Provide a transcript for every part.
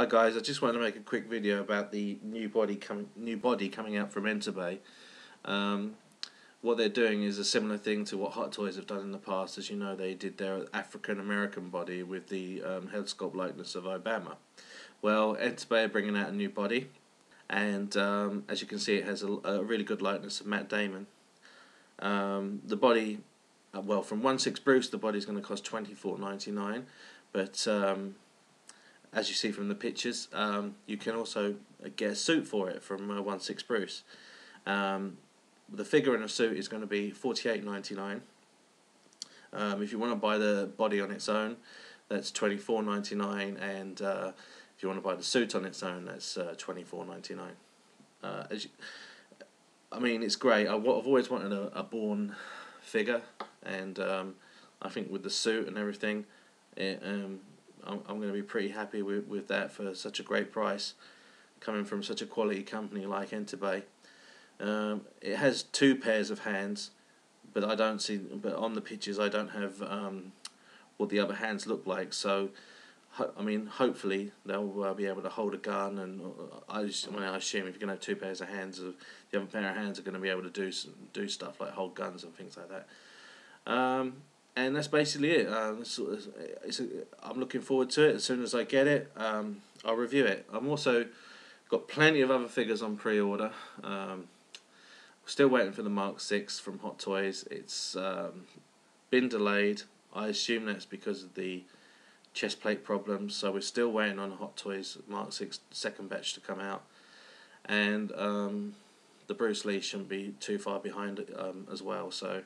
Hi guys, I just wanted to make a quick video about the new body coming new body coming out from Enterbay. Um, what they're doing is a similar thing to what Hot Toys have done in the past. As you know, they did their African American body with the um, head sculpt likeness of Obama. Well, Enterbay are bringing out a new body, and um, as you can see, it has a, a, really good likeness of Matt Damon. Um, the body, uh, well, from One Six Bruce, the body is going to cost twenty four ninety nine, but um, as you see from the pictures, um, you can also get a suit for it from uh, One Six Bruce. Um, the figure in a suit is going to be forty eight ninety nine. Um, if you want to buy the body on its own, that's twenty four ninety nine, and uh, if you want to buy the suit on its own, that's uh, twenty four ninety nine. Uh, as I mean, it's great. I, have always wanted a, a Bourne figure, and um, I think with the suit and everything, it, um, I'm, I'm going to be pretty happy with, with that for such a great price coming from such a quality company like Enterbay. Um, it has two pairs of hands, but I don't see. But on the pictures, I don't have um, what the other hands look like. So, I mean, hopefully they'll uh, be able to hold a gun, and uh, I, just, I, mean, I assume if you're going to have two pairs of hands, the other pair of hands are going to be able to do do stuff like hold guns and things like that. Um, and that's basically it. Um, it's, it's a, I'm looking forward to it. As soon as I get it, um, I'll review it. I'm also got plenty of other figures on pre-order. Um, still waiting for the Mark Six from Hot Toys. It's um, been delayed. I assume that's because of the chest plate problems. So we're still waiting on Hot Toys Mark Six second batch to come out, and um, the Bruce Lee shouldn't be too far behind um, as well. So.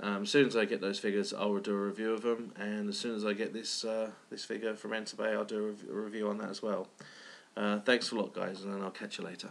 Um, as soon as I get those figures, I will do a review of them, and as soon as I get this uh, this figure from Enterbay, I'll do a, rev- a, review on that as well. Uh, thanks a lot, guys, and I'll catch you later.